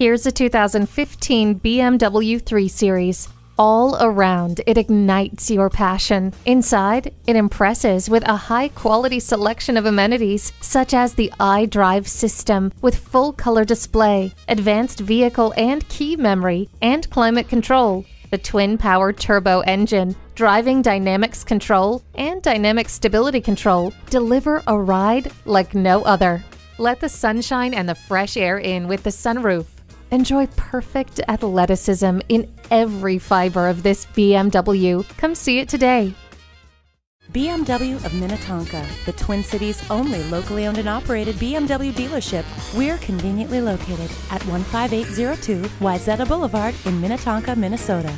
Here's a 2015 BMW 3 Series. All around, it ignites your passion. Inside, it impresses with a high quality selection of amenities, such as the iDrive system with full color display, advanced vehicle and key memory, and climate control. The twin power turbo engine, driving dynamics control, and dynamic stability control deliver a ride like no other. Let the sunshine and the fresh air in with the sunroof. Enjoy perfect athleticism in every fiber of this BMW. Come see it today. BMW of Minnetonka, the Twin Cities' only locally owned and operated BMW dealership. We're conveniently located at 15802 Wayzata Boulevard in Minnetonka, Minnesota.